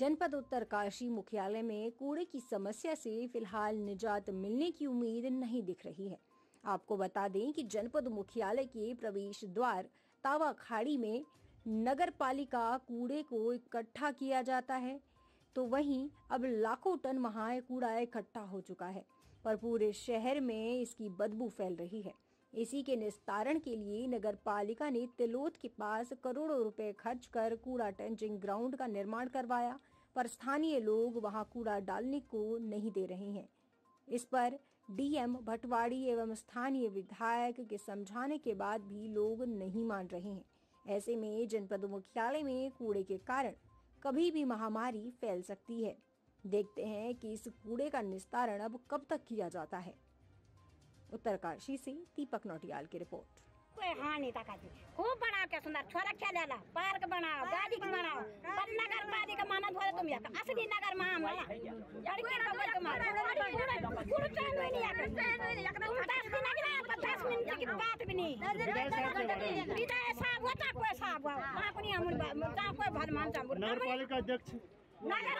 जनपद उत्तरकाशी मुख्यालय में कूड़े की समस्या से फ़िलहाल निजात मिलने की उम्मीद नहीं दिख रही है। आपको बता दें कि जनपद मुख्यालय के प्रवेश द्वार तावा खाड़ी में नगर पालिका कूड़े को इकट्ठा किया जाता है। तो वहीं अब लाखों टन वहाँ कूड़ा इकट्ठा हो चुका है, पर पूरे शहर में इसकी बदबू फैल रही है। इसी के निस्तारण के लिए नगर पालिका ने तिलोत के पास करोड़ों रुपए खर्च कर कूड़ा टेंचिंग ग्राउंड का निर्माण करवाया। पर स्थानीय लोग वहाँ कूड़ा डालने को नहीं दे रहे हैं। इस पर डीएम भटवाड़ी एवं स्थानीय विधायक के समझाने के बाद भी लोग नहीं मान रहे हैं। ऐसे में जनपद मुख्यालय में कूड़े के कारण कभी भी महामारी फैल सकती है। देखते हैं कि इस कूड़े का निस्तारण अब कब तक किया जाता है। उत्तरकाशी से दीपक नौटियाल की रिपोर्ट। कोई हानि तक आती खूब बनाओ के सुंदर छोरा खेलेला पार्क बनाओ गाड़ी के बनाओ पर नगर पालिका मानत हो तुम यार असली नगर माम वाला लड़की का बोल तुम पूरा चैन हुई नहीं यार तुम दस दिन नहीं रहा पर दस मिनट की बात भी नहीं। विदाई साहब होता कोई साहब वहाँ को नहीं हम जहाँ कोई भरमान चाहूँ नगर पालिका अध्यक्ष। नगर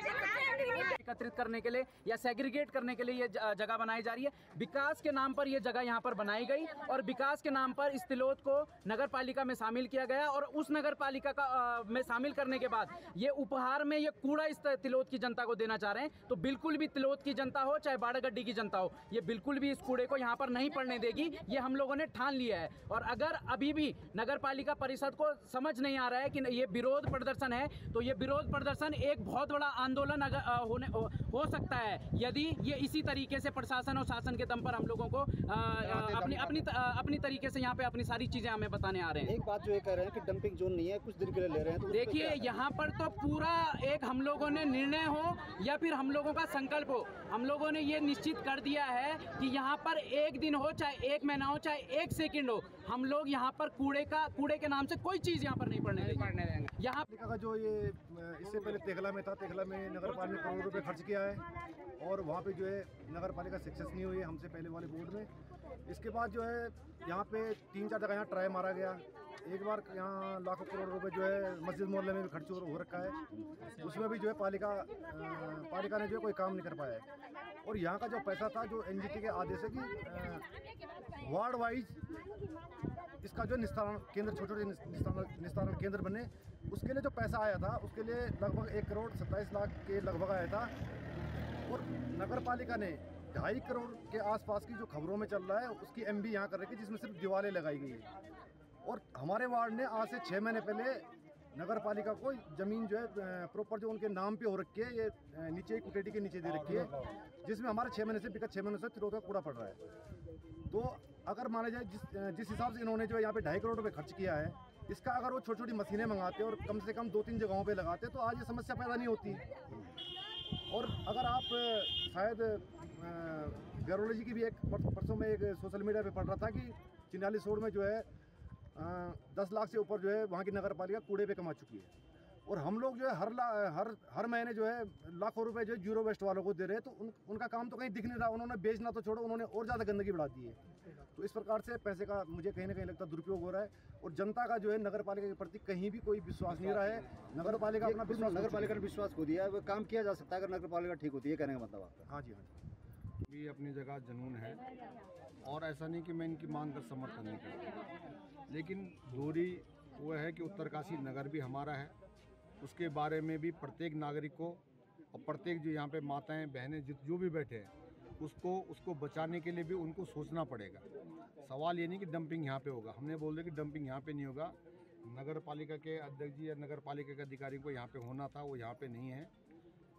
एकत्रित करने के लिए या सेग्रीगेट करने के लिए ये जगह बनाई जा रही है। विकास के नाम पर ये जगह यहाँ पर बनाई गई और विकास के नाम पर इस तिलोत को नगर पालिका में शामिल किया गया और उस नगर पालिका का में शामिल करने के बाद ये उपहार में ये कूड़ा इस तिलोत की जनता को देना चाह रहे हैं। तो बिल्कुल भी तिलोत की जनता हो, चाहे बाड़ागड्डी की जनता हो, ये बिल्कुल भी इस कूड़े को यहाँ पर नहीं पड़ने देगी। ये हम लोगों ने ठान लिया है। और अगर अभी भी नगर पालिका परिषद को समझ नहीं आ रहा है कि ये विरोध प्रदर्शन है तो ये विरोध प्रदर्शन एक बहुत बड़ा आंदोलन अगर होने हो, हो सकता है। यदि ये इसी तरीके से प्रशासन और शासन के दम पर हम लोगों को अपनी अपनी अपनी तरीके से यहाँ पे अपनी सारी चीज़ें हमें बताने आ रहे हैं। एक बात जो ये कह रहे हैं कि डंपिंग जोन नहीं है कुछ दिन के लिए ले रहे हैं तो देखिए यहाँ पर तो पूरा एक हम लोगों ने निर्णय हो या फिर हम लोगों का संकल्प हो हम लोगों ने ये निश्चित कर दिया है कि यहाँ पर एक दिन हो चाहे एक महीना हो चाहे एक सेकंड हो हम लोग यहाँ पर कूड़े का कूड़े के नाम से कोई चीज़ यहाँ पर नहीं पड़ने देंगे। यहाँ जो ये इससे पहले तेघला में था तेघला में नगर पालिका ने करोड़ों रुपए खर्च किया है और वहाँ पे जो है नगर पालिका सक्सेस नहीं हुई है हमसे पहले वाले बोर्ड में। इसके बाद जो है यहाँ पे तीन चार जगह यहाँ ट्राई मारा गया। एक बार यहाँ लाखों करोड़ रुपए जो है मस्जिद मोहल्ले में भी खर्च हो रखा है। उसमें भी जो है पालिका पालिका ने जो है कोई काम नहीं कर पाया है। और यहाँ का जो पैसा था जो एनजीटी के आदेश है कि वार्ड वाइज इसका जो निस्तारण केंद्र, छोटे छोटे निस्तारण केंद्र बने, उसके लिए जो पैसा आया था, उसके लिए लगभग एक करोड़ सत्ताईस लाख के लगभग आया था। और नगर पालिका ने ढाई करोड़ के आसपास की जो खबरों में चल रहा है, उसकी एम बी यहाँ कर रखी जिसमें सिर्फ़ दीवारें लगाई गई है। और हमारे वार्ड ने आज से छः महीने पहले नगर पालिका को ज़मीन जो है प्रॉपर जो उनके नाम पे हो रखी है, ये नीचे, कुटेटी के नीचे दे रखी है, जिसमें हमारे छः महीने से विगत छः महीने से तिरोध का कूड़ा पड़ रहा है। तो अगर माना जाए, जिस जिस हिसाब से इन्होंने जो है यहाँ पे ढाई करोड़ रुपए खर्च किया है, इसका अगर वो छोटी छोटी मशीनें मंगाते और कम से कम दो तीन जगहों पर लगाते तो आज ये समस्या पैदा नहीं होती। और अगर आप शायद गैरोलॉजी की भी एक परसों में एक सोशल मीडिया पर पढ़ रहा था कि चिन्यालीस में जो है दस लाख से ऊपर जो है वहाँ की नगर पालिका कूड़े पे कमा चुकी है। और हम लोग जो है हर ला, हर हर महीने जो है लाखों रुपए जो है ज़ीरो वेस्ट वालों को दे रहे हैं तो उन, उनका काम तो कहीं दिख नहीं रहा उन्होंने बेचना तो छोड़ो उन्होंने और ज़्यादा गंदगी बढ़ा दी है। तो इस प्रकार से पैसे का मुझे कहीं ना कहीं लगता है दुरुपयोग हो रहा है और जनता का जो है नगर पालिका के प्रति कहीं भी कोई विश्वास नहीं रहा है। नगर पालिका अपना विश्वास नगर पालिका ने विश्वास खो दिया है वो काम किया जा सकता है अगर नगर पालिका ठीक होती है कहने का मतलब आपका। हाँ जी हाँ जी। भी अपनी जगह जनून है और ऐसा नहीं कि मैं इनकी मांग कर समर्थन नहीं करता। लेकिन दूरी वह है कि उत्तरकाशी नगर भी हमारा है। उसके बारे में भी प्रत्येक नागरिक को और प्रत्येक जो यहाँ पे माताएँ, बहनें जित जो भी बैठे हैं, उसको उसको बचाने के लिए भी उनको सोचना पड़ेगा। सवाल ये नहीं कि डंपिंग यहाँ पे होगा। हमने बोल दिया कि डंपिंग यहाँ पे नहीं होगा। नगर पालिका के अध्यक्ष जी या नगर पालिका के अधिकारी को यहाँ पे होना था, वो यहाँ पे नहीं है।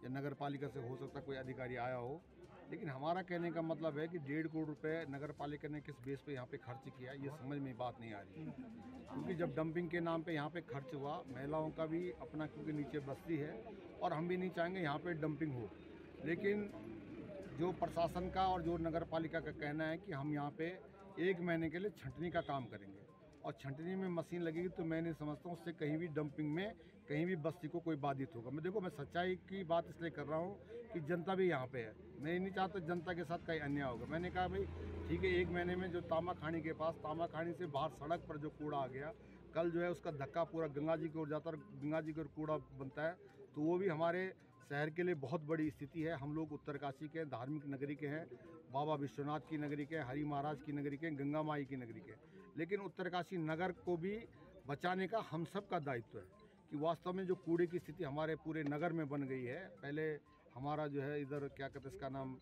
या नगर पालिका से हो सकता कोई अधिकारी आया हो। लेकिन हमारा कहने का मतलब है कि डेढ़ करोड़ रुपए नगर पालिका ने किस बेस पे यहाँ पे खर्च किया, ये समझ में बात नहीं आ रही क्योंकि जब डंपिंग के नाम पे यहाँ पे खर्च हुआ, महिलाओं का भी अपना क्योंकि नीचे बस्ती है और हम भी नहीं चाहेंगे यहाँ पे डंपिंग हो। लेकिन जो प्रशासन का और जो नगर पालिका का कहना है कि हम यहाँ पे एक महीने के लिए छंटनी का काम करेंगे। और छंटनी में मशीन लगेगी तो मैं नहीं समझता हूँ, उससे कहीं भी डंपिंग में, कहीं भी बस्ती को कोई बाधित होगा। मैं देखो, मैं सच्चाई की बात इसलिए कर रहा हूँ कि जनता भी यहाँ पे है। मैं नहीं चाहता जनता के साथ कहीं अन्याय होगा। मैंने कहा, भाई, ठीक है, एक महीने में जो तामा के पास तामा से बाहर सड़क पर जो कूड़ा आ गया, कल जो है उसका धक्का पूरा गंगा जी की ओर जाता है गंगा जी की ओर कूड़ा बनता है तो वो भी हमारे शहर के लिए बहुत बड़ी स्थिति है। हम लोग उत्तरकाशी के धार्मिक नगरी के हैं, बाबा विश्वनाथ की नगरी के हरि महाराज की नगरी के गंगा माई की नगरी के। लेकिन उत्तरकाशी नगर को भी बचाने का हम सब का दायित्व है कि वास्तव में जो कूड़े की स्थिति हमारे पूरे नगर में बन गई है, पहले हमारा जो है इधर क्या कहते इसका नाम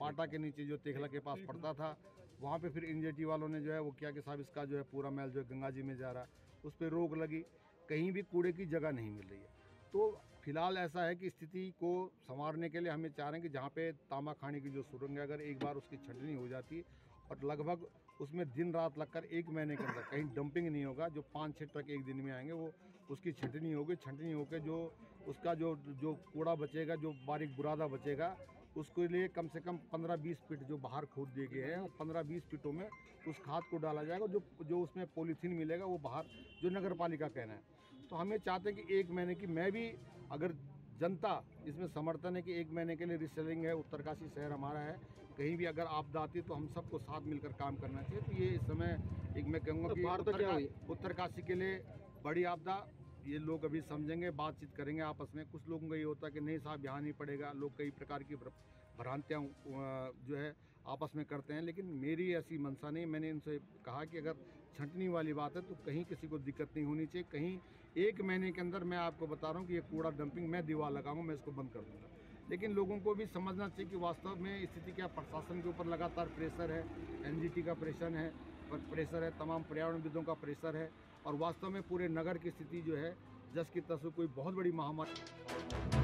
पाटा के नीचे जो तेखला के पास पड़ता था, वहाँ पे फिर एनजेटी वालों ने जो है वो किया कि साहब इसका जो है पूरा मैल जो है गंगा जी में जा रहा है उस पर रोक लगी, कहीं भी कूड़े की जगह नहीं मिल रही है। तो फ़िलहाल ऐसा है कि स्थिति को संवारने के लिए हमें चाह रहे हैं कि जहाँ पे तामा खाने की जो सुरंग है, अगर एक बार उसकी छटनी हो जाती और लगभग उसमें दिन रात लगकर एक महीने के अंदर कहीं डंपिंग नहीं होगा, जो पाँच छः ट्रक एक दिन में आएँगे, वो उसकी छटनी होगी, छटनी होकर जो उसका जो जो कूड़ा बचेगा, जो बारीक बुरादा बचेगा, उसके लिए कम से कम 15-20 फीट जो बाहर खोद दिए गए हैं, और 15-20 फीटों में उस खाद को डाला जाएगा, जो जो उसमें पॉलीथीन मिलेगा, वो बाहर जो नगर पालिका कहना है। तो हम ये चाहते हैं कि एक महीने की, मैं भी अगर जनता इसमें समर्थन है कि एक महीने के लिए रिसेलिंग है, उत्तरकाशी शहर हमारा है कहीं भी अगर आपदा आती है तो हम सबको साथ मिलकर काम करना चाहिए। तो ये इस समय एक मैं कहूँगा कि उत्तरका- उत्तरकाशी के लिए बड़ी आपदा। ये लोग अभी समझेंगे बातचीत करेंगे आपस में। कुछ लोगों का ये होता है कि नहीं साहब यहाँ नहीं पड़ेगा। लोग कई प्रकार की भ्रांतियाँ जो है आपस में करते हैं। लेकिन मेरी ऐसी मंशा नहीं मैंने इनसे कहा कि अगर छंटनी वाली बात है तो कहीं किसी को दिक्कत नहीं होनी चाहिए। कहीं एक महीने के अंदर मैं आपको बता रहा हूँ कि ये कूड़ा डंपिंग मैं दीवार लगाऊँगा मैं इसको बंद कर दूँगा। लेकिन लोगों को भी समझना चाहिए कि वास्तव में स्थिति क्या प्रशासन के ऊपर लगातार प्रेशर है, एनजीटी का प्रेशर है, पर प्रेशर है, तमाम पर्यावरणविदों का प्रेशर है और वास्तव में पूरे नगर की स्थिति जो है, जस की तस्वीर कोई बहुत बड़ी महामारी